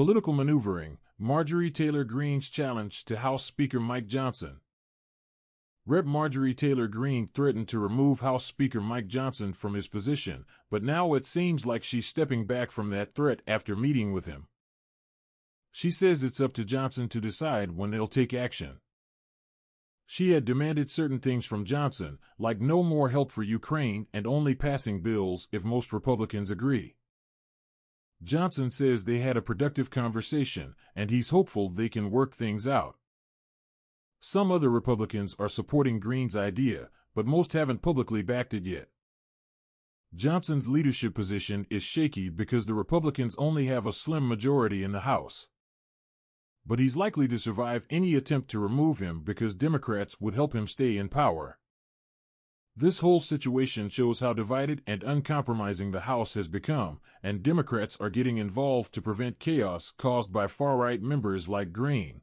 Political maneuvering Marjorie Taylor Greene's challenge to House Speaker Mike Johnson. Rep. Marjorie Taylor Greene threatened to remove House Speaker Mike Johnson from his position, but now it seems like she's stepping back from that threat after meeting with him. She says it's up to Johnson to decide when they'll take action. She had demanded certain things from Johnson, like no more help for Ukraine and only passing bills if most Republicans agree. Johnson says they had a productive conversation, and he's hopeful they can work things out. Some other Republicans are supporting Greene's idea, but most haven't publicly backed it yet. Johnson's leadership position is shaky because the Republicans only have a slim majority in the House but he's likely to survive any attempt to remove him because Democrats would help him stay in power. This whole situation shows how divided and uncompromising the House has become, and Democrats are getting involved to prevent chaos caused by far right members like Greene.